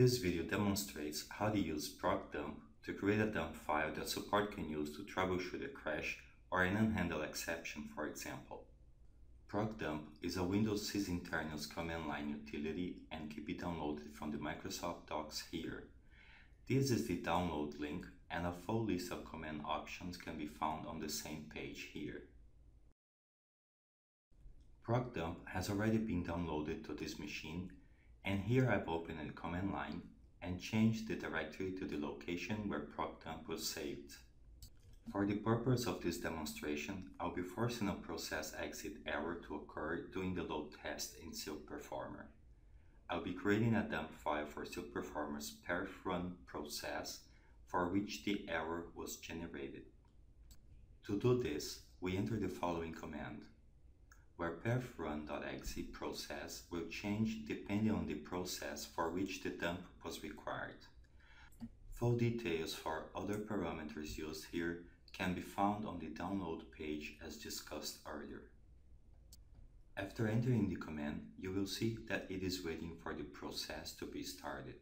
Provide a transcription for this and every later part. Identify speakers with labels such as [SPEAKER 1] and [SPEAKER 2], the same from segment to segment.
[SPEAKER 1] This video demonstrates how to use procdump to create a dump file that support can use to troubleshoot a crash or an unhandled exception, for example. Procdump is a Windows sysinternals command line utility and can be downloaded from the Microsoft Docs here. This is the download link and a full list of command options can be found on the same page here. Procdump has already been downloaded to this machine and here I've opened a command line and changed the directory to the location where procdump was saved. For the purpose of this demonstration, I'll be forcing a process exit error to occur during the load test in Silk Performer. I'll be creating a dump file for Silk Performer's perf run process for which the error was generated. To do this, we enter the following command, where perfrun.exe process will change depending on the process for which the dump was required. Full details for other parameters used here can be found on the download page as discussed earlier. After entering the command, you will see that it is waiting for the process to be started.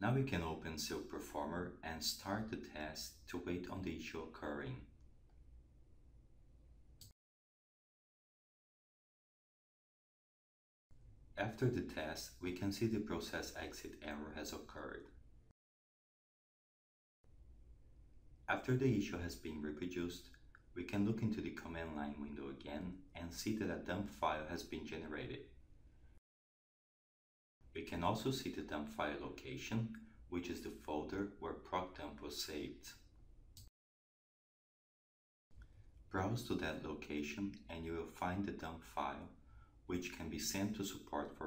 [SPEAKER 1] Now we can open Silk Performer and start the test to wait on the issue occurring. After the test, we can see the process exit error has occurred. After the issue has been reproduced, we can look into the command line window again and see that a dump file has been generated. We can also see the dump file location, which is the folder where procdump was saved. Browse to that location and you will find the dump file, which can be sent to support for